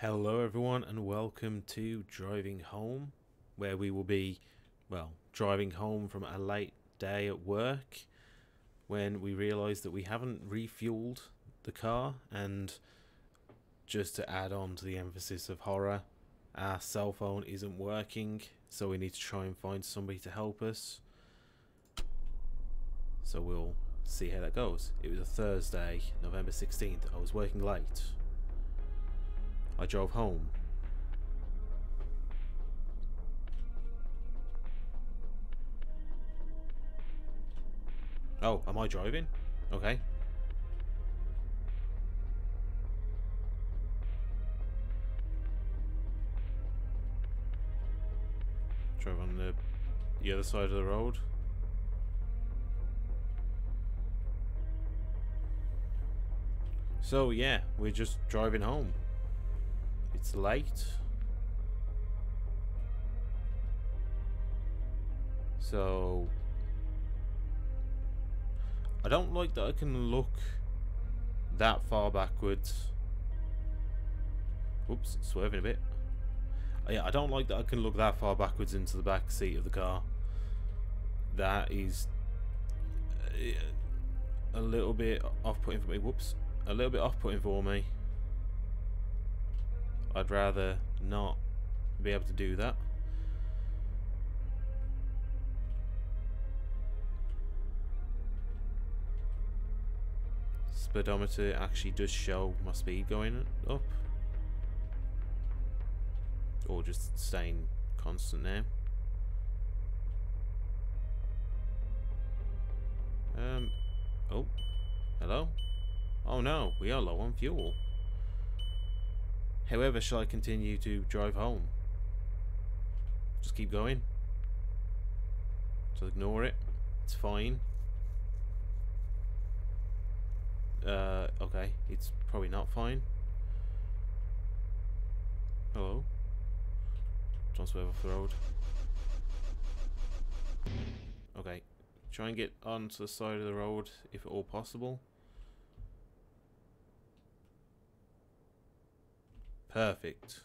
Hello, everyone, and welcome to Driving Home, where we will be, well, driving home from a late day at work when we realise that we haven't refueled the car, and just to add on to the emphasis of horror, our cell phone isn't working, so we need to try and find somebody to help us. So we'll see how that goes. It was a Thursday, November 16th. I was working late. I drove home. Oh, am I driving? Okay. Drove on the, the other side of the road. So yeah, we're just driving home. It's light. So I don't like that I can look that far backwards. Oops, swerving a bit. Uh, Yeah, I don't like that I can look that far backwards into the back seat of the car. That is uh, a little bit off-putting for me. Whoops. A little bit off-putting for me. I'd rather not be able to do that. Speedometer actually does show my speed going up. Or just staying constant now. Um, oh, hello? Oh no, we are low on fuel. However, shall I continue to drive home? Just keep going. Just ignore it. It's fine. Uh, okay. It's probably not fine. Hello? Swerve off the road. Okay. Try and get onto the side of the road if at all possible. Perfect.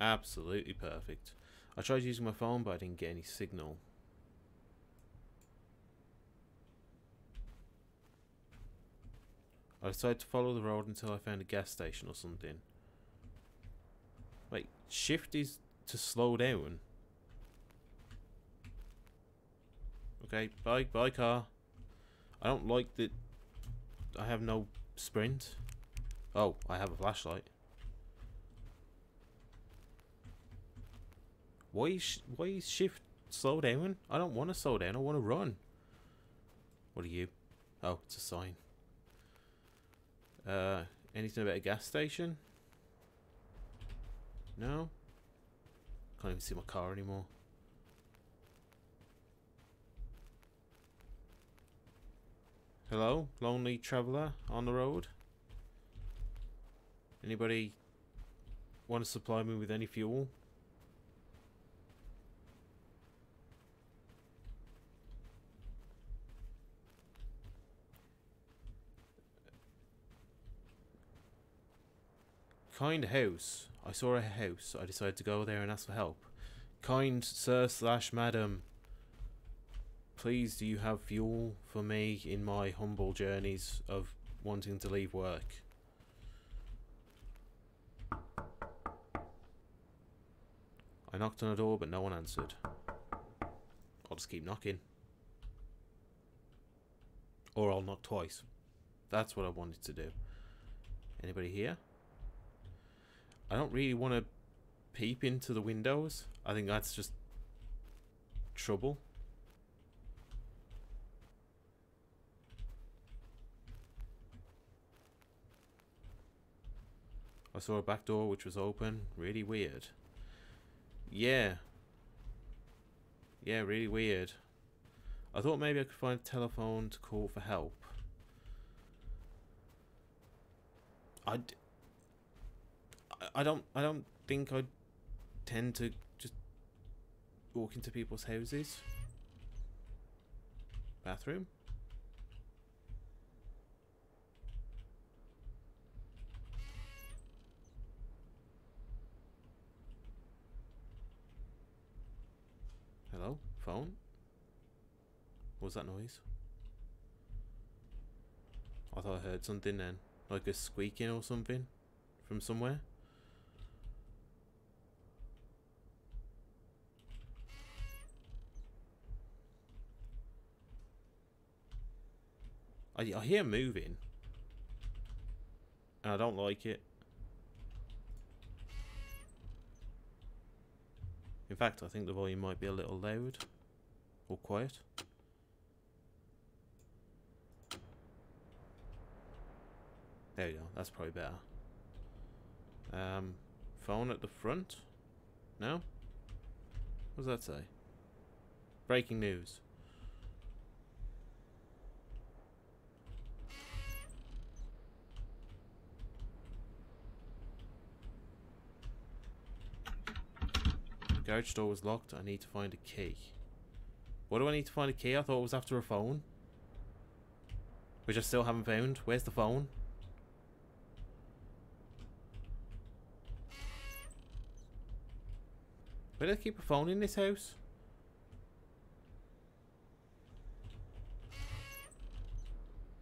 Absolutely perfect. I tried using my phone, but I didn't get any signal. I decided to follow the road until I found a gas station or something. Wait, shift is to slow down. Okay, bye, bye car. I don't like that I have no sprint. Oh, I have a flashlight. Why is, why is shift slow down? I don't want to slow down, I want to run. What are you? Oh, it's a sign. Uh, anything about a gas station? No? Can't even see my car anymore. Hello, lonely traveller on the road? Anybody want to supply me with any fuel? Kind house. I saw a house. I decided to go there and ask for help. Kind sir slash madam. Please, do you have fuel for me in my humble journeys of wanting to leave work? I knocked on the door, but no one answered. I'll just keep knocking. Or I'll knock twice. That's what I wanted to do. Anybody here? I don't really want to peep into the windows. I think that's just trouble. I saw a back door which was open. Really weird. Yeah. Yeah, really weird. I thought maybe I could find a telephone to call for help. I, I don't I don't think I tend to just walk into people's houses. Bathroom? Phone? What was that noise? I thought I heard something then. Like a squeaking or something from somewhere. I, I hear moving. And I don't like it. In fact, I think the volume might be a little loud. Or quiet. There we go. That's probably better. Um, phone at the front? No? What does that say? Breaking news. Garage door was locked. I need to find a key. What do I need to find a key? I thought it was after a phone. Which I still haven't found. Where's the phone? Where do I keep a phone in this house?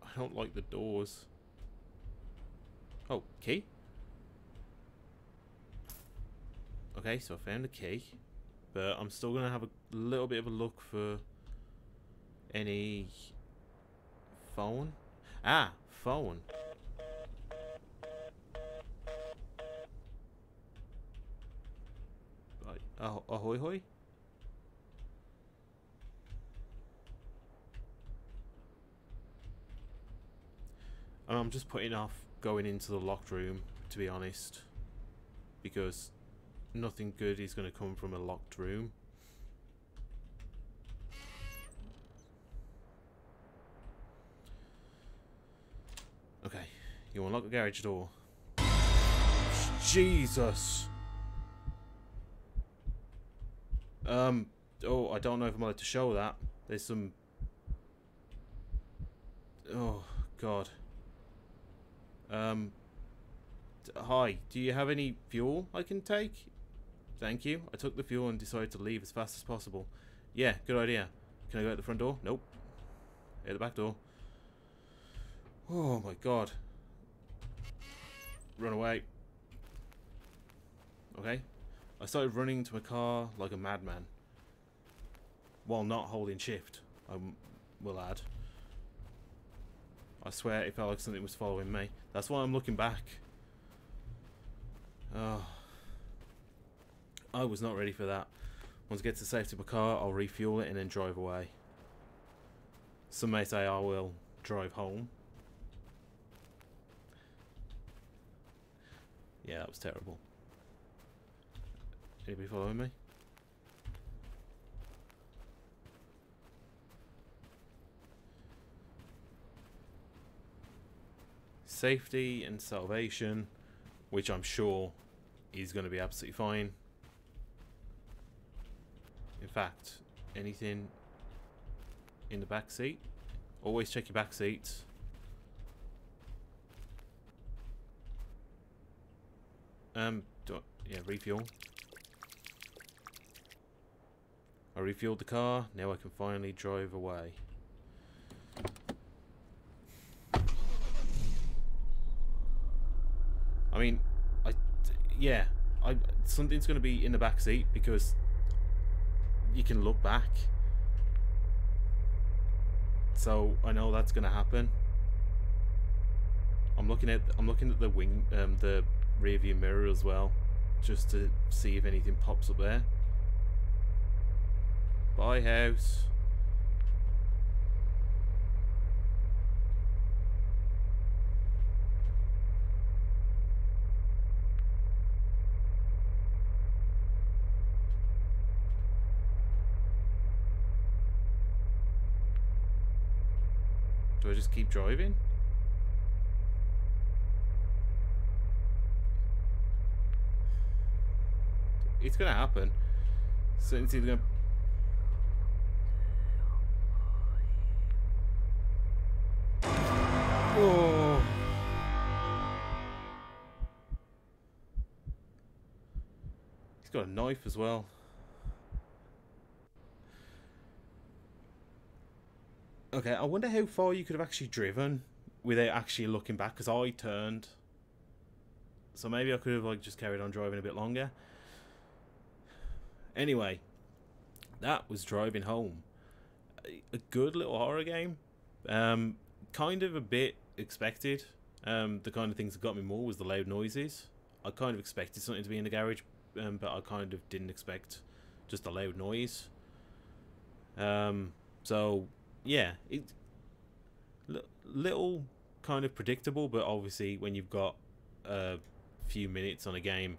I don't like the doors. Oh, key? Okay, so I found the key. But I'm still going to have a little bit of a look for any phone. Ah, phone. Ah, ahoy hoy? I'm just putting off going into the locked room, to be honest. Because nothing good is going to come from a locked room. Okay, you unlock the garage door. Jesus! Um, oh, I don't know if I'm allowed to show that. There's some... Oh, God. Um, hi, do you have any fuel I can take? Thank you. I took the fuel and decided to leave as fast as possible. Yeah, good idea. Can I go out the front door? Nope. Out the back door. Oh my god. Run away. Okay. I started running to my car like a madman. While not holding shift, I will add. I swear it felt like something was following me. That's why I'm looking back. Oh. I was not ready for that. Once I get to safety of my car, I'll refuel it and then drive away. Some may say I will drive home. Yeah, that was terrible. Anybody following me? Safety and salvation, which I'm sure is going to be absolutely fine. Fact, anything in the back seat? Always check your back seats. Um, I, yeah, refuel. I refueled the car, now I can finally drive away. I mean, I, yeah, I something's going to be in the back seat because you can look back. So I know that's going to happen. I'm looking at I'm looking at the wing um, the rear view mirror as well, just to see if anything pops up there. Bye, house. I just keep driving? It's gonna happen. So it's either gonna Oh. He's got a knife as well. Okay, I wonder how far you could have actually driven without actually looking back, because I turned. So maybe I could have like just carried on driving a bit longer. Anyway, that was driving home. A, good little horror game. Um, kind of a bit expected. Um, the kind of things that got me more was the loud noises. I kind of expected something to be in the garage, um, but I kind of didn't expect just a loud noise. Um, so yeah, it little kind of predictable, but obviously when you've got a few minutes on a game,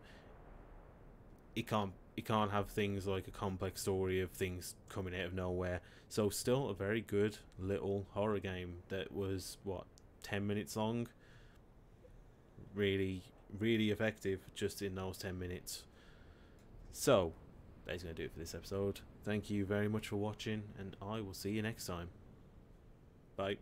it can't it can't have things like a complex story of things coming out of nowhere. So still a very good little horror game that was what ten minutes long. Really, really effective just in those ten minutes. So that's going to do it for this episode. Thank you very much for watching, and I will see you next time. Bye.